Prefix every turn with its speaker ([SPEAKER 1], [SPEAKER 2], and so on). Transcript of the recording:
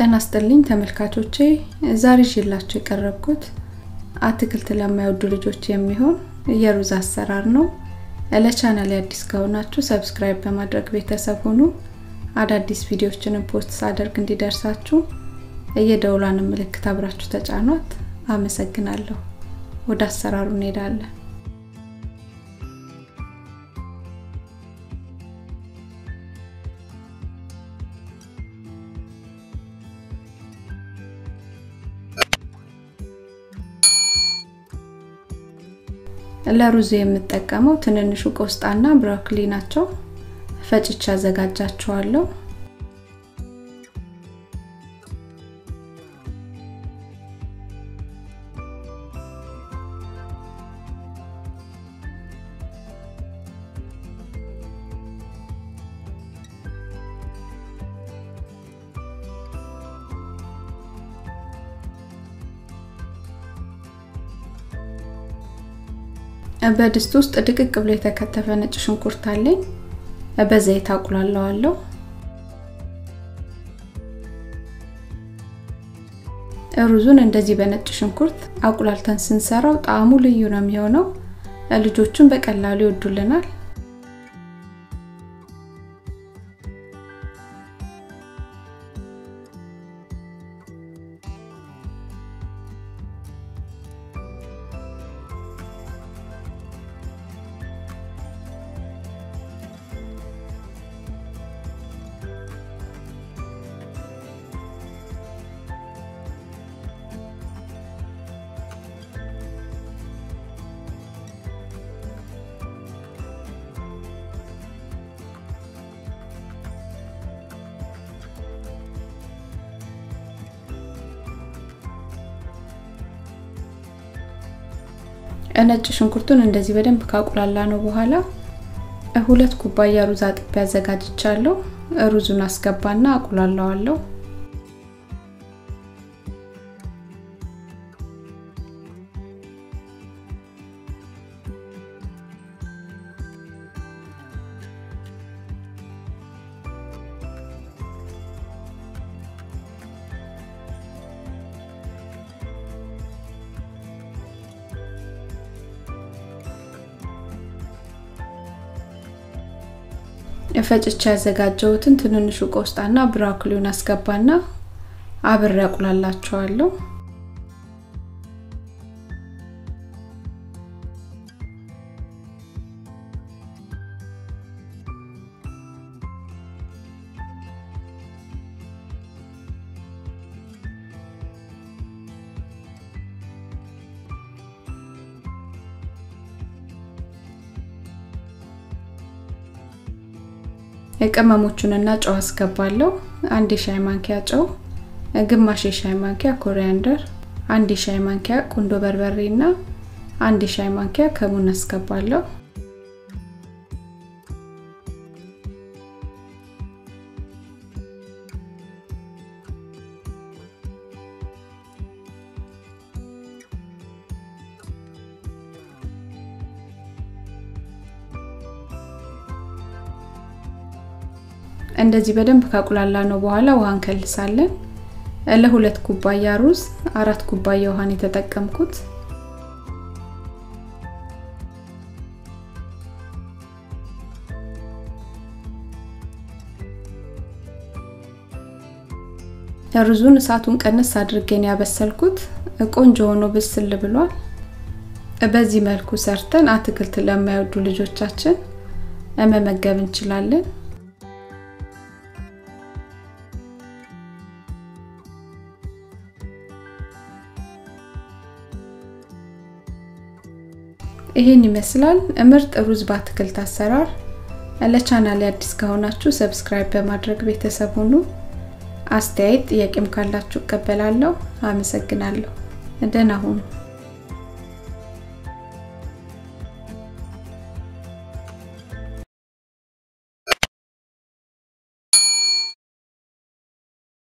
[SPEAKER 1] ጤና ይስጥልኝ ተመልካቾቼ፣ ዛሬ ይዤላችሁ የቀረብኩት አትክልት ለማይወዱ ልጆች የሚሆን የሩዝ አሰራር ነው። ለቻናሌ አዲስ ከሆናችሁ ሰብስክራይብ በማድረግ ቤተሰብ ሁኑ። አዳዲስ ቪዲዮዎችንም ፖስት ሳደርግ እንዲደርሳችሁ የደውሏን ምልክት አብራችሁ ተጫኗት። አመሰግናለሁ። ወደ አሰራሩ እንሄዳለን። ለሩዝ የምጠቀመው ትንንሹ ቆስጣና ብሮኮሊ ናቸው። ፈጭቼ አዘጋጃቸዋለሁ። በድስት ውስጥ ድቅቅ ብሎ የተከተፈ ነጭ ሽንኩርት አለኝ። በዘይት አቁላለዋለሁ። ሩዙን እንደዚህ በነጭ ሽንኩርት አቁላልተን ስንሰራው ጣዕሙ ልዩ ነው የሚሆነው። ልጆቹን በቀላሉ ይወዱልናል። ነጭ ሽንኩርቱን እንደዚህ በደንብ ካቁላላ ነው በኋላ ሁለት ኩባያ ሩዝ አጥቤ አዘጋጅቻለሁ። ሩዙን አስገባና አቁላላዋለሁ። ፈጭቼ ያዘጋጀሁትን ትንንሹ ቆስጣና ብሮኮሊውን አስገባና አብሬ አቁላላቸዋለሁ። ቅመሞቹንና ጨው አስገባለሁ። አንድ የሻይ ማንኪያ ጨው፣ ግማሽ የሻይ ማንኪያ ኮሪያንደር፣ አንድ የሻይ ማንኪያ ቁንዶ በርበሬ እና አንድ የሻይ ማንኪያ ከሙን አስገባለሁ። እንደዚህ በደንብ ካቁላላ ነው በኋላ ውሃ እንከልሳለን። ለሁለት ኩባያ ሩዝ አራት ኩባያ ውሃን የተጠቀምኩት። ሩዙን እሳቱን ቀንስ አድርጌን ያበሰልኩት ቆንጆ ሆኖ ብስል ብሏል። በዚህ መልኩ ሰርተን አትክልት ለማይወዱ ልጆቻችን መመገብ እንችላለን። ይህን ይመስላል ምርጥ ሩዝ በአትክልት አሰራር። ለቻናሌ አዲስ ከሆናችሁ ሰብስክራይብ በማድረግ ቤተሰብ ሁኑ። አስተያየት ጥያቄም ካላችሁ እቀበላለሁ። አመሰግናለሁ። ደህና ሁኑ።